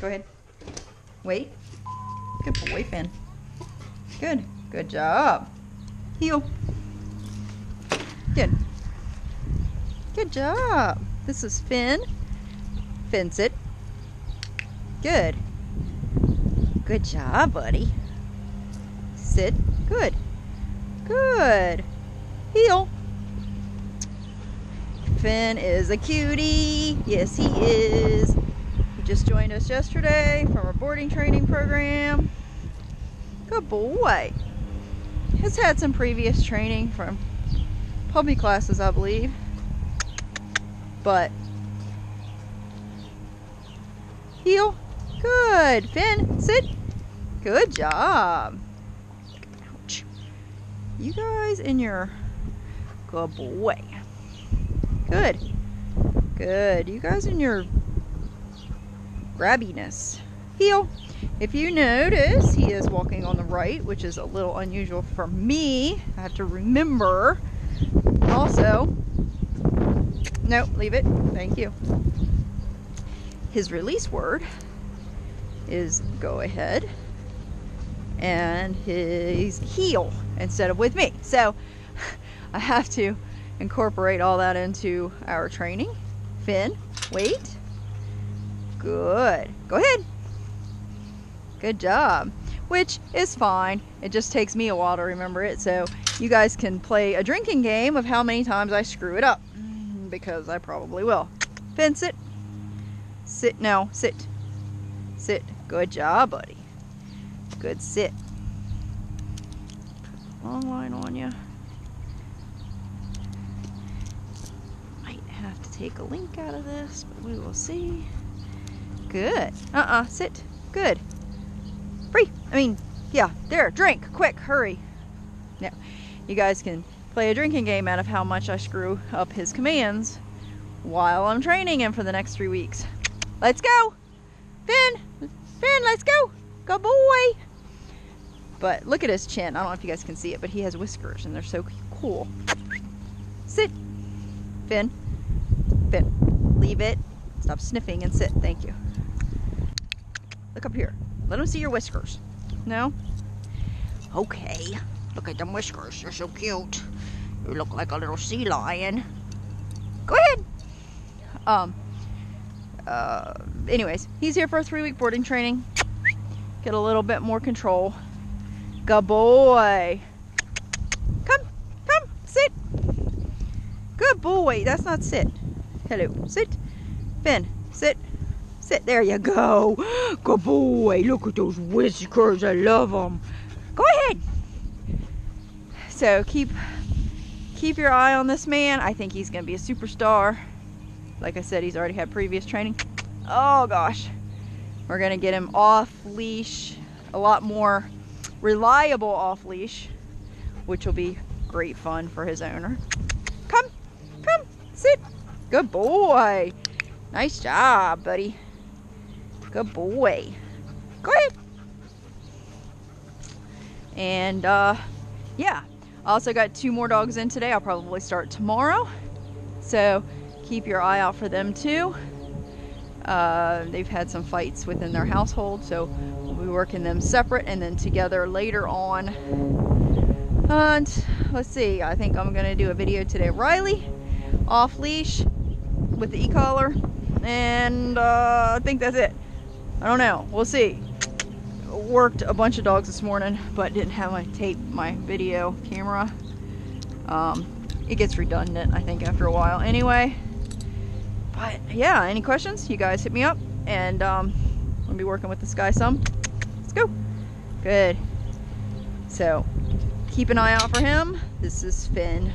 Go ahead. Wait. Good boy, Finn. Good. Good job. Heel. Good. Good job. This is Finn. Finn, sit. Good. Good job, buddy. Sit. Good. Good. Heel. Finn is a cutie. Yes, he is. Just joined us yesterday from our boarding training program. Good boy. Has had some previous training from puppy classes, I believe. But heel. Good. Finn, sit. Good job. Ouch. You guys in your good boy. Good. Good. You guys in your grabbiness. Heel. If you notice, he is walking on the right, which is a little unusual for me. I have to remember. Also, no, leave it. Thank you. His release word is go ahead and his heel instead of with me. So I have to incorporate all that into our training. Finn, wait. Good. Go ahead. Good job. Which is fine. It just takes me a while to remember it. So you guys can play a drinking game of how many times I screw it up. Mm, because I probably will. Finn, sit. Sit now. Sit. Sit. Good job, buddy. Good sit. Long line on you. Might have to take a link out of this, but we will see. Good. Uh-uh. Sit. Good. Free. I mean, yeah. There. Drink. Quick. Hurry. Now, you guys can play a drinking game out of how much I screw up his commands while I'm training him for the next three weeks. Let's go. Finn. Finn, let's go. Good boy. But look at his chin. I don't know if you guys can see it, but he has whiskers and they're so cool. Sit. Finn. Finn. Leave it. Stop sniffing and sit. Thank you. Look up here. Let him see your whiskers. No? Okay. Look at them whiskers. They're so cute. You look like a little sea lion. Go ahead. Um. Uh. Anyways, he's here for a three-week boarding training. Get a little bit more control. Good boy. Come, come, sit. Good boy. That's not sit. Hello, sit. Sit. Sit. There you go. Good boy. Look at those whiskers. I love them. Go ahead. So keep keep your eye on this man. I think he's going to be a superstar. Like I said, he's already had previous training. Oh gosh. We're going to get him off leash, a lot more reliable off leash, which will be great fun for his owner. Come, come, sit. Good boy. Nice job, buddy. Good boy. Go ahead. And uh, yeah, I also got two more dogs in today. I'll probably start tomorrow. So keep your eye out for them too. Uh, they've had some fights within their household, so we'll be working them separate and then together later on. And let's see, I think I'm to do a video today. Riley, off leash with the e-collar, and uh, I think that's it. I don't know. We'll see. Worked a bunch of dogs this morning, but didn't have my tape, my video camera. Um, it gets redundant, I think, after a while. Anyway, but yeah, any questions? You guys hit me up, and um, I'll be working with this guy some. Let's go. Good. So keep an eye out for him. This is Finn.